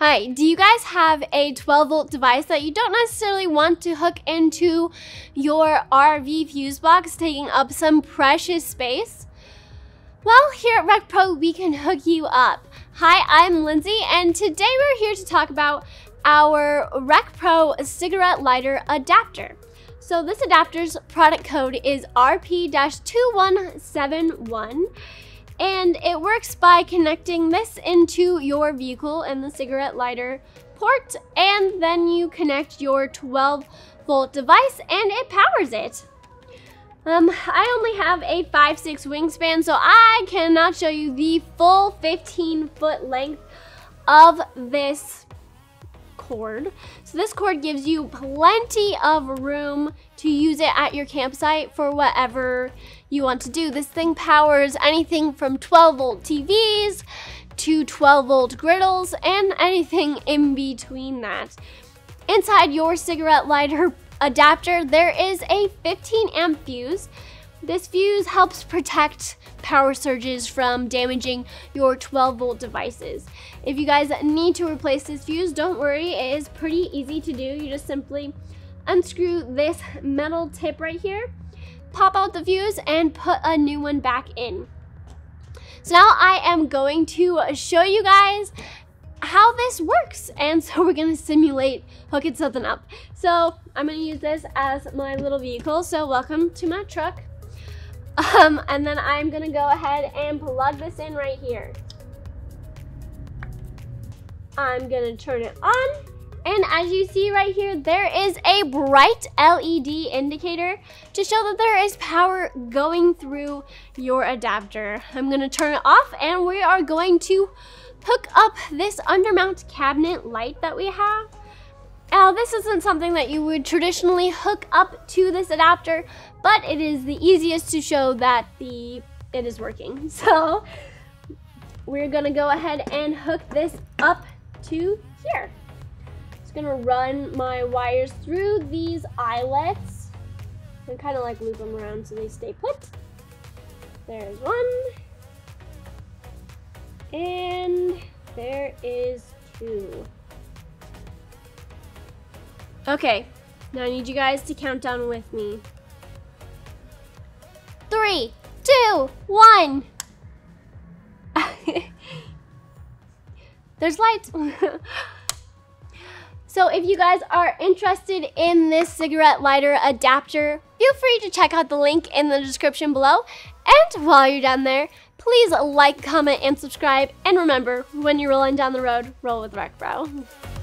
Hi, do you guys have a 12 volt device that you don't necessarily want to hook into your RV fuse box, taking up some precious space? Well, here at RecPro, we can hook you up. Hi, I'm Lindsay, and today we're here to talk about our RecPro cigarette lighter adapter. So this adapter's product code is RP-2171 and it works by connecting this into your vehicle and the cigarette lighter port and then you connect your 12 volt device and it powers it. Um, I only have a 5'6 wingspan so I cannot show you the full 15 foot length of this cord. So this cord gives you plenty of room to use it at your campsite for whatever you want to do. This thing powers anything from 12 volt TVs to 12 volt griddles and anything in between that. Inside your cigarette lighter adapter, there is a 15 amp fuse this fuse helps protect power surges from damaging your 12 volt devices. If you guys need to replace this fuse, don't worry, it is pretty easy to do. You just simply unscrew this metal tip right here, pop out the fuse, and put a new one back in. So now I am going to show you guys how this works. And so we're gonna simulate hooking something up. So I'm gonna use this as my little vehicle. So welcome to my truck. Um, and then I'm gonna go ahead and plug this in right here. I'm gonna turn it on. And as you see right here, there is a bright LED indicator to show that there is power going through your adapter. I'm gonna turn it off and we are going to hook up this undermount cabinet light that we have. Now, this isn't something that you would traditionally hook up to this adapter, but it is the easiest to show that the it is working. So we're gonna go ahead and hook this up to here. Just gonna run my wires through these eyelets and kind of like loop them around so they stay put. There's one. And there is two. Okay, now I need you guys to count down with me. Three, two, one. There's lights. so if you guys are interested in this cigarette lighter adapter, feel free to check out the link in the description below. And while you're down there, please like, comment, and subscribe. And remember, when you're rolling down the road, roll with RecPro.